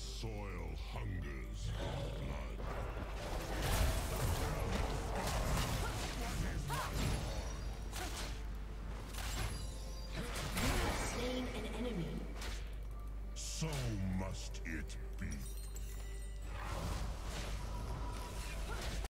soil hungers for blood. You have Slain an enemy. So must it be.